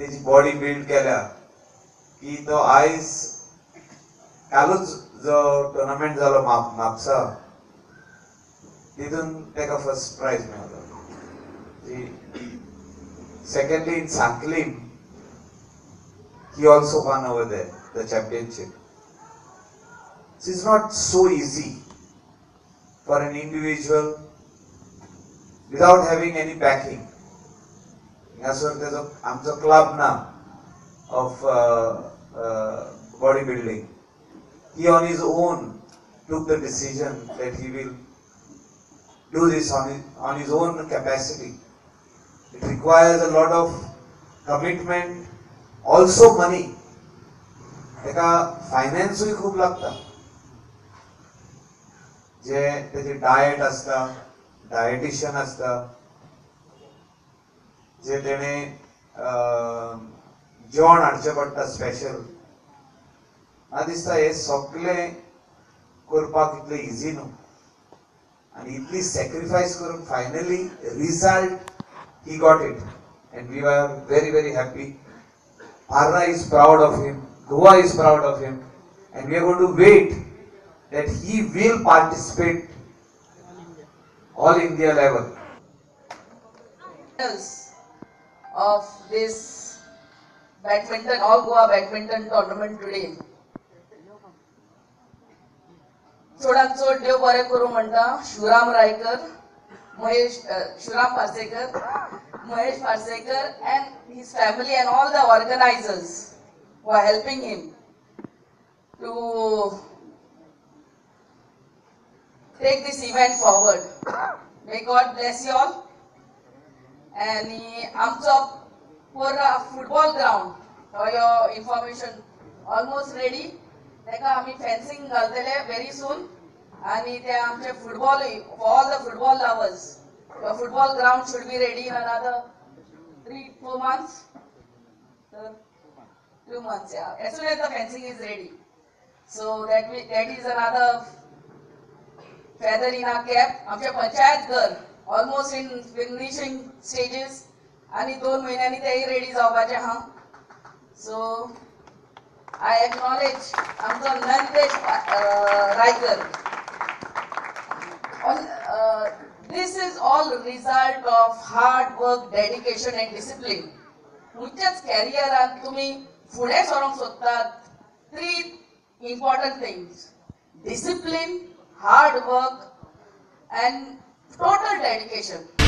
त्याची body build केल्या की तो आयस कालूच जो टुर्नामेंट झालो मापसा तिथून त्याका फर्स्ट प्राईज मिळालो सेकंडली इन सांकलीन ही also won over the championship is not so easy for an individual without having any backing ह्याचं त्याचं आमचं क्लब ना of body building he on his own took the decision that he will do this on his on his own capacity it requires a lot of commitment also money त्याका फायनान्सूय खूप लागता. जे त्याचे डायट असता dietitian असता जे तेने जेवण हाडचे पडटा स्पेशल म्हाका दिसता हे सगले करपाक तितले इजी न्हू. आनी इतली सेक्रिफायस करून finally result he got it and we are very very happy आर्रा is proud of him Goa is proud of him and we are got to wait that he will participate all India level finals of this badminton all Goa badminton tournament today. चोडांत चड देव बरें करूं म्हणटा शिवराम रायकर महेश अ, Shivram Parsekar Mahesh Parsekar and his family and all the organizers who are helping him to take this event forward. May God bless you all. आणि आमचो पोरा football ground for information almost ready ताका आमी fencing घालतले व्हेरी सून आणि ते आमचे football all the football lovers football ground should be ready in another three four months two month या as soon as the fencing is ready. So that we, that is another feather in आमचे पंचायत घर. Almost in finishing stages आणि दोन महिन्यांनी तेही ready जावपाचे हा. So I acknowledge आमचो Nandesh Raikar this is all result of hard work dedication and discipline तुमच्याच कॅरियरात तुम्ही फुडें सरोंक सोदतात three important things discipline hard work and total dedication